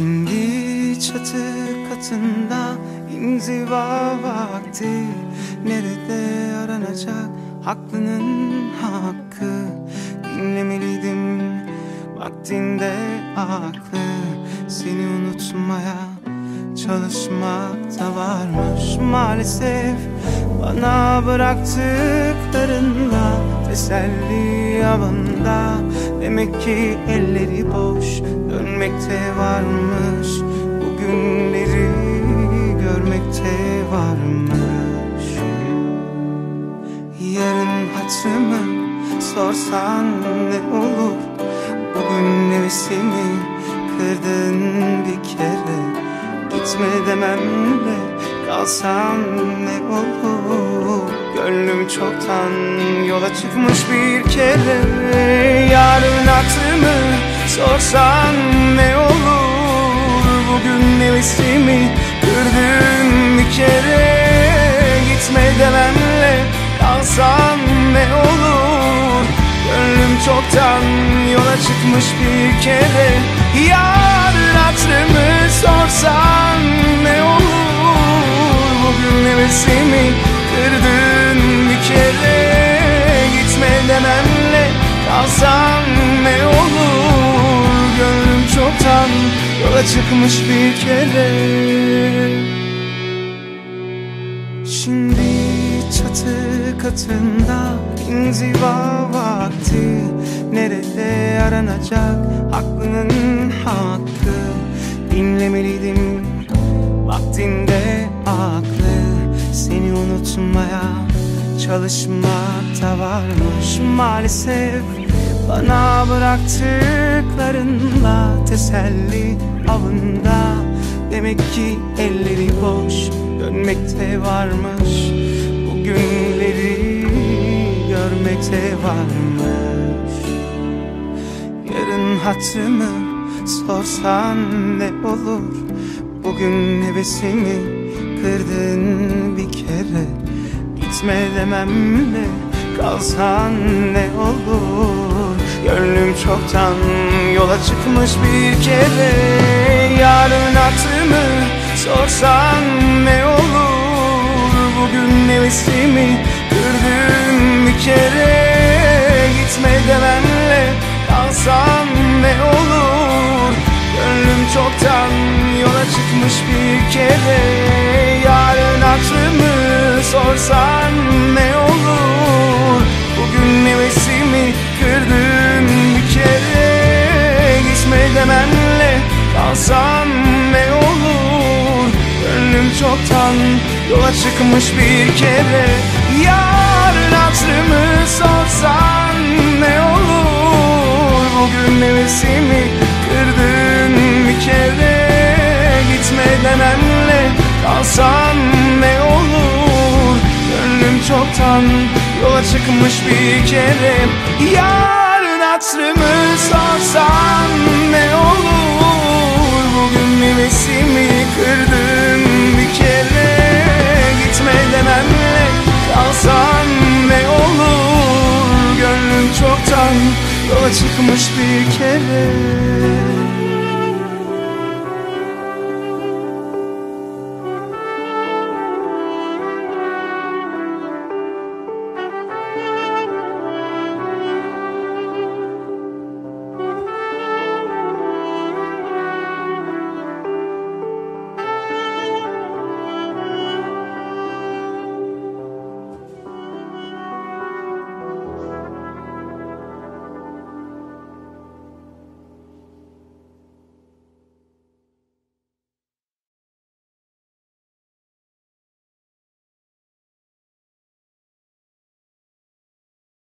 Şimdi çatı katında inziva vakti. Nerede aranacak haklının hakkı? Dinlemeliydim vaktinde aklı. Seni unutmaya çalışmak da varmış maalesef. Bana bıraktıklarınla teselli avında Demek ki elleri boş Dönmekte varmış. Bugünleri görmekte varmış. Yarın hatırımı sorsan ne olur? Bugün nefsimi kırdın bir kere. Gitme dememle kalsan ne olur? Gönlüm çoktan yola çıkmış bir kere. Yarın hatırımı sorsan ne olur? Bugün nefsimi kırdın bir kere. Gitme dememle kalsan ne olur? Gönlüm çoktan yola çıkmış bir kere. Yarın hatırımı sorsan ne olur? Bugün nefesimi kırdın bir kere. Gitme dememle kalsan ne olur Çoktan yola çıkmış bir kere. Şimdi çatı katında inziva vakti. Nerede aranacak aklının hakkı? Dinlemeliydim vaktinde aklı. Seni unutmaya çalışmakta varmış maalesef Bana bıraktıklarınla teselli avında. Demek ki elleri boş dönmekte varmış. Bugünleri görmekte varmış. Yarın hatırımı sorsan ne olur? Bugün hevesimi kırdın bir kere. Gitme dememle kalsan ne olur Gönlüm çoktan yola çıkmış bir kere. Yarın hatırımı sorsan ne olur? Bugün nefsimi kırdın bir kere kalsam ne olur? Gönlüm çoktan yola çıkmış bir kere. Yarın hatırımı sorsan ne olur? Bugün nefsimi kırdın bir kere. Gitme dememle kalsam ne olur? Gönlüm çoktan yola çıkmış bir kere. Yarın hatırımı sorsan yola çıkmış bir kere